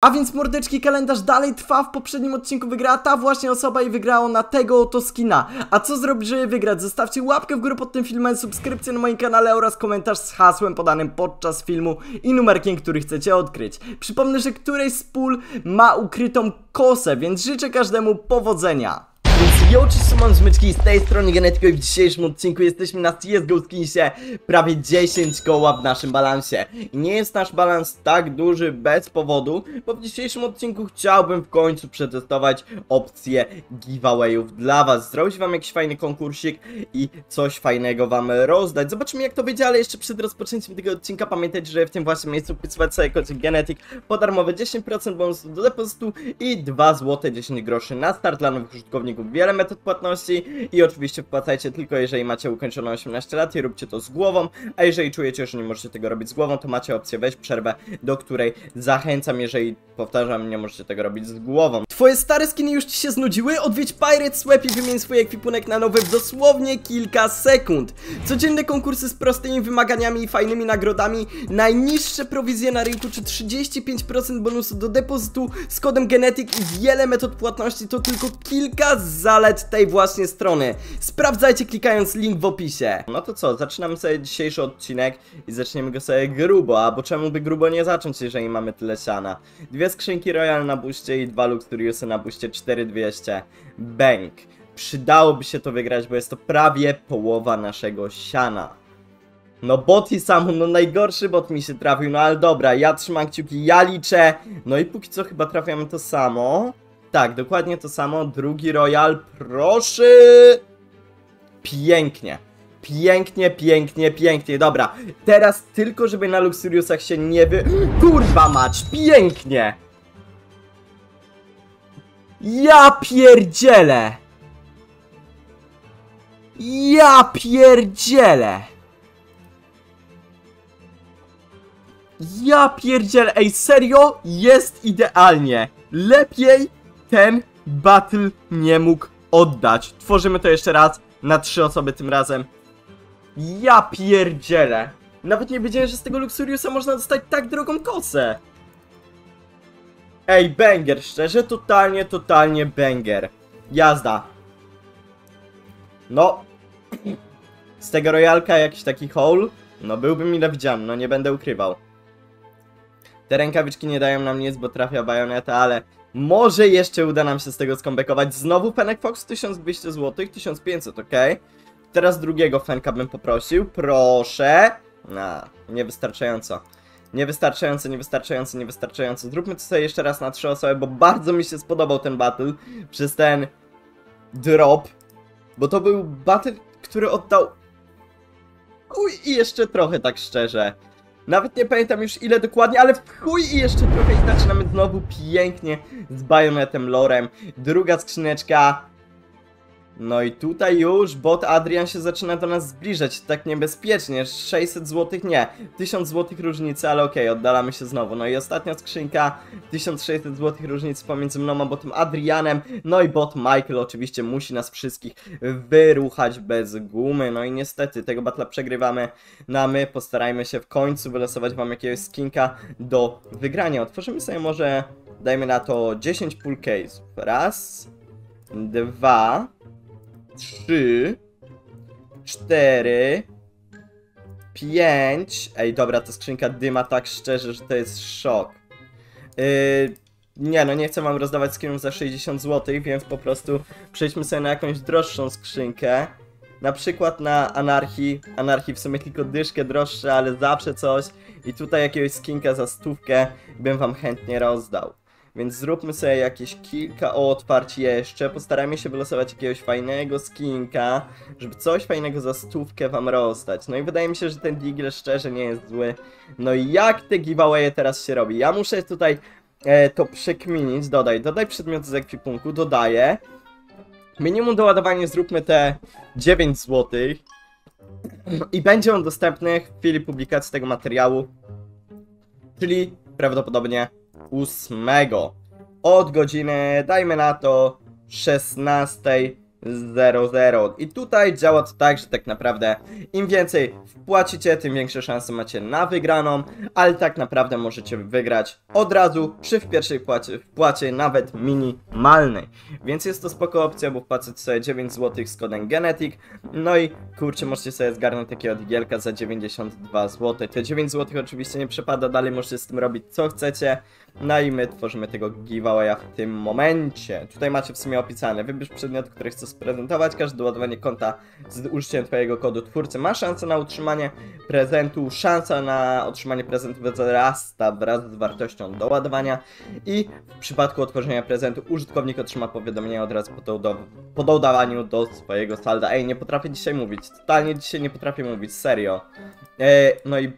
A więc mordeczki kalendarz dalej trwa, w poprzednim odcinku wygrała ta właśnie osoba i wygrało na tego oto skina. A co zrobić, żeby wygrać? Zostawcie łapkę w górę pod tym filmem, subskrypcję na moim kanale oraz komentarz z hasłem podanym podczas filmu i numerkiem, który chcecie odkryć. Przypomnę, że którejś z pól ma ukrytą kosę, więc życzę każdemu powodzenia. Yo, cześć, Szymon Żmyczki z tej strony Genetyko i w dzisiejszym odcinku jesteśmy na CSGO Skinsie prawie 10 koła w naszym balansie. I nie jest nasz balans tak duży bez powodu, bo w dzisiejszym odcinku chciałbym w końcu przetestować opcję giveawayów dla was. Zrobić wam jakiś fajny konkursik i coś fajnego wam rozdać. Zobaczymy jak to będzie, ale jeszcze przed rozpoczęciem tego odcinka pamiętajcie, że w tym właśnie miejscu wpisywać sobie kod Genetyk po darmowe 10% bonusu do depozytu i 2 zł 10 groszy na start dla nowych użytkowników. Wiele metod płatności i oczywiście wpłacajcie tylko jeżeli macie ukończone 18 lat i róbcie to z głową, a jeżeli czujecie, że nie możecie tego robić z głową, to macie opcję wejść przerwę, do której zachęcam, jeżeli powtarzam, nie możecie tego robić z głową. Twoje stare skiny już ci się znudziły? Odwiedź Pirate Swap i wymień swój ekwipunek na nowy w dosłownie kilka sekund. Codzienne konkursy z prostymi wymaganiami i fajnymi nagrodami, najniższe prowizje na rynku czy 35% bonusu do depozytu z kodem Genetic i wiele metod płatności to tylko kilka z zalet tej właśnie strony. Sprawdzajcie klikając link w opisie. No to co, zaczynamy sobie dzisiejszy odcinek i zaczniemy go sobie grubo, a bo czemu by grubo nie zacząć, jeżeli mamy tyle siana? Dwie skrzynki Royal na buście i dwa Luxuriusy na buście 4200. Bank. Przydałoby się to wygrać, bo jest to prawie połowa naszego siana. No bot i sam, no najgorszy bot mi się trafił, no ale dobra, ja trzymam kciuki, ja liczę. No i póki co chyba trafiamy to samo. Tak, dokładnie to samo. Drugi Royal, proszę! Pięknie. Pięknie, pięknie, pięknie. Dobra, teraz tylko, żeby na Luxuriusach się nie wy... Kurwa mać, pięknie! Ja pierdzielę! Ja pierdzielę! Ja pierdzielę, ej serio? Jest idealnie. Lepiej ten battle nie mógł oddać. Tworzymy to jeszcze raz, na trzy osoby tym razem. Ja pierdzielę. Nawet nie wiedziałem, że z tego Luxuriusa można dostać tak drogą kosę. Ej, banger, szczerze, totalnie, totalnie banger. Jazda. No. Z tego royalka jakiś taki hole, no byłby mile widziany, no nie będę ukrywał. Te rękawiczki nie dają nam nic, bo trafia bajoneta, ale może jeszcze uda nam się z tego skombekować. Znowu Fennec Fox 1200 zł, 1500, ok? Teraz drugiego Fenka bym poprosił, proszę. Na, niewystarczająco. Niewystarczająco, niewystarczająco, niewystarczająco. Zróbmy to sobie jeszcze raz na trzy osoby, bo bardzo mi się spodobał ten battle przez ten drop. Bo to był battle, który oddał... Uj, i jeszcze trochę tak szczerze. Nawet nie pamiętam już ile dokładnie, ale w chuj i jeszcze trochę i zaczynamy znowu pięknie z Bajonetem Lorem. Druga skrzyneczka. No i tutaj już bot Adrian się zaczyna do nas zbliżać, tak niebezpiecznie, 600 zł nie, 1000 zł różnicy, ale okej, okay, oddalamy się znowu. No i ostatnia skrzynka, 1600 zł różnicy pomiędzy mną a botem Adrianem, no i bot Michael oczywiście musi nas wszystkich wyruchać bez gumy, no i niestety tego batla przegrywamy, no a my postarajmy się w końcu wylosować wam jakiegoś skinka do wygrania. Otworzymy sobie może, dajmy na to 10 pull case. Raz, dwa, trzy, cztery, pięć. Ej, dobra, ta skrzynka dyma tak szczerze, że to jest szok. Yy, nie no, nie chcę wam rozdawać skinów za 60 zł, więc po prostu przejdźmy sobie na jakąś droższą skrzynkę. Na przykład na Anarchii. Anarchii w sumie tylko dyszkę droższe, ale zawsze coś. I tutaj jakiegoś skinka za stówkę bym wam chętnie rozdał. Więc zróbmy sobie jakieś kilka otwarć jeszcze. Postarajmy się wylosować jakiegoś fajnego skinka, żeby coś fajnego za stówkę wam rozdać. No i wydaje mi się, że ten Deagle szczerze nie jest zły. No i jak te giveawaye teraz się robi? Ja muszę tutaj e, to przekminić. Dodaj, dodaj przedmiot z ekwipunku, dodaję. Minimum doładowanie zróbmy te 9 zł. I będzie on dostępny w chwili publikacji tego materiału. Czyli prawdopodobnie 8 od godziny, dajmy na to 16 00. I tutaj działa to tak, że tak naprawdę im więcej wpłacicie, tym większe szanse macie na wygraną, ale tak naprawdę możecie wygrać od razu przy pierwszej wpłacie, wpłacie nawet minimalnej. Więc jest to spoko opcja, bo wpłacić sobie 9 zł z kodem Genetic, no i kurczę, możecie sobie zgarnąć takiego digielka za 92 zł. Te 9 zł oczywiście nie przepada, dalej możecie z tym robić co chcecie. No i my tworzymy tego giveawaya w tym momencie. Tutaj macie w sumie opisane. Wybierz przedmiot, który chcesz sprezentować. Każde ładowanie konta z użyciem twojego kodu twórcy ma szansę na utrzymanie prezentu. Szansa na otrzymanie prezentu wzrasta wraz z wartością do ładowania. I w przypadku otworzenia prezentu użytkownik otrzyma powiadomienie od razu po, doda po dodawaniu do swojego salda. Ej, nie potrafię dzisiaj mówić. Totalnie dzisiaj nie potrafię mówić. Serio. E, no i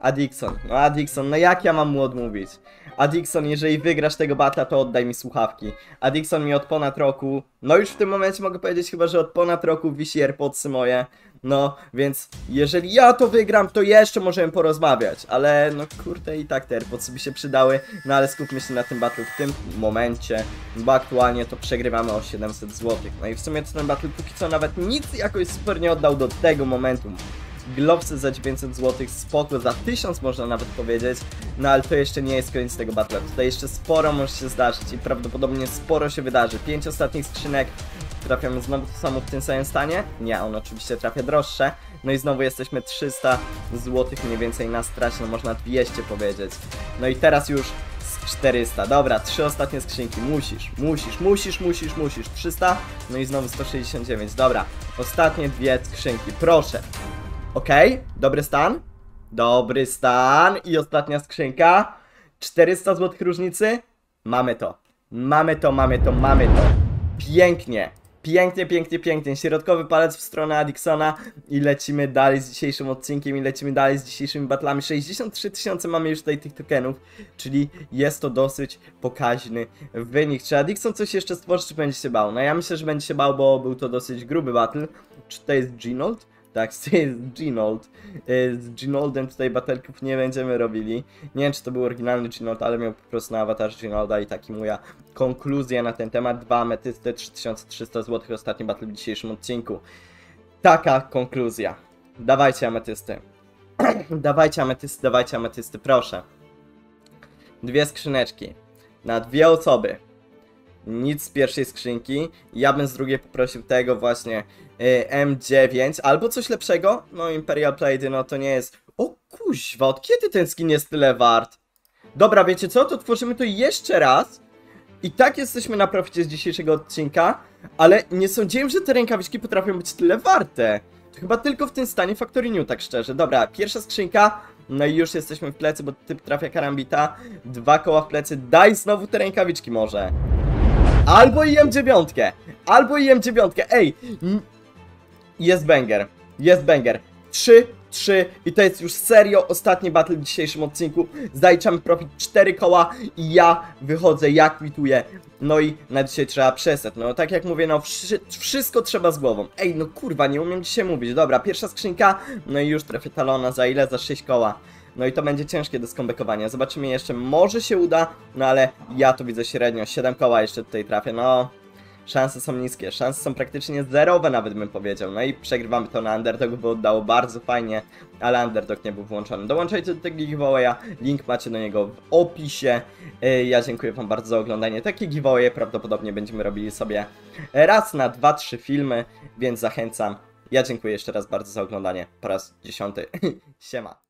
Adixon, no Adixon, no jak ja mam mu odmówić? Adixon, jeżeli wygrasz tego batla, to oddaj mi słuchawki. Adixon mi od ponad roku, no już w tym momencie mogę powiedzieć chyba, że od ponad roku wisi AirPodsy moje. No, więc jeżeli ja to wygram, to jeszcze możemy porozmawiać, ale no kurde i tak te AirPodsy by się przydały, no ale skupmy się na tym battlu w tym momencie, bo aktualnie to przegrywamy o 700 zł. No i w sumie to ten battle póki co nawet nic jakoś super nie oddał do tego momentu. Glowsy za 900 zł, spoko, za 1000 można nawet powiedzieć, no ale to jeszcze nie jest koniec tego battle. Tutaj jeszcze sporo może się zdarzyć i prawdopodobnie sporo się wydarzy. 5 ostatnich skrzynek, trafiamy znowu to samo w tym samym stanie? Nie, on oczywiście trafia droższe. No i znowu jesteśmy 300 zł mniej więcej na stracie, no można 200 powiedzieć. No i teraz już z 400. Dobra, trzy ostatnie skrzynki. Musisz, musisz, musisz, musisz, musisz. 300, no i znowu 169. Dobra, ostatnie dwie skrzynki. Proszę. Okej, dobry stan. Dobry stan. I ostatnia skrzynka. 400 zł różnicy. Mamy to. Mamy to, mamy to, mamy to. Pięknie. Pięknie, pięknie, pięknie. Środkowy palec w stronę Adixona i lecimy dalej z dzisiejszym odcinkiem i lecimy dalej z dzisiejszymi batlami. 63 tysiące mamy już tutaj tych tokenów, czyli jest to dosyć pokaźny wynik. Czy Adixon coś jeszcze stworzy, czy będzie się bał? No ja myślę, że będzie się bał, bo był to dosyć gruby battle. Czy to jest Ginold? Tak, jest Ginold. E, Z Ginoldem tutaj batelków nie będziemy robili. Nie wiem, czy to był oryginalny Ginold, ale miał po prostu na awatarze Ginolda i taki moja konkluzja na ten temat. Dwa ametysty, 3300 zł, ostatni battle w dzisiejszym odcinku. Taka konkluzja. Dawajcie ametysty. dawajcie ametysty, dawajcie ametysty, proszę. Dwie skrzyneczki. Na dwie osoby. Nic z pierwszej skrzynki. Ja bym z drugiej poprosił tego właśnie y, M9 albo coś lepszego. No Imperial Plate, no to nie jest... O kuźwa, od kiedy ten skin jest tyle wart? Dobra, wiecie co? To tworzymy to jeszcze raz. I tak jesteśmy na proficie z dzisiejszego odcinka, ale nie sądziłem, że te rękawiczki potrafią być tyle warte. To chyba tylko w tym stanie Factory New, tak szczerze. Dobra, pierwsza skrzynka, no i już jesteśmy w plecy, bo typ trafia karambita. Dwa koła w plecy, daj znowu te rękawiczki może. Albo i M9, albo i M9, ej! Jest banger, jest banger. 3, 3 i to jest już serio ostatni battle w dzisiejszym odcinku. Zaliczamy profit 4 koła i ja wychodzę, ja kwituję. No i na dzisiaj trzeba przeset. No tak jak mówię, no wszy wszystko trzeba z głową. Ej, no kurwa, nie umiem dzisiaj mówić. Dobra, pierwsza skrzynka, no i już trafię talona za ile? Za 6 koła. No i to będzie ciężkie do skombekowania. Zobaczymy jeszcze, może się uda, no ale ja to widzę średnio. 7 koła jeszcze tutaj trafię, no... Szanse są niskie, szanse są praktycznie zerowe nawet bym powiedział. No i przegrywamy to na Underdog, bo oddało bardzo fajnie, ale Underdog nie był włączony. Dołączajcie do tego giveawaya, link macie do niego w opisie. Yy, Ja dziękuję wam bardzo za oglądanie. Takie giveawaye prawdopodobnie będziemy robili sobie raz na 2-3 filmy, więc zachęcam. Ja dziękuję jeszcze raz bardzo za oglądanie po raz dziesiąty. Siema.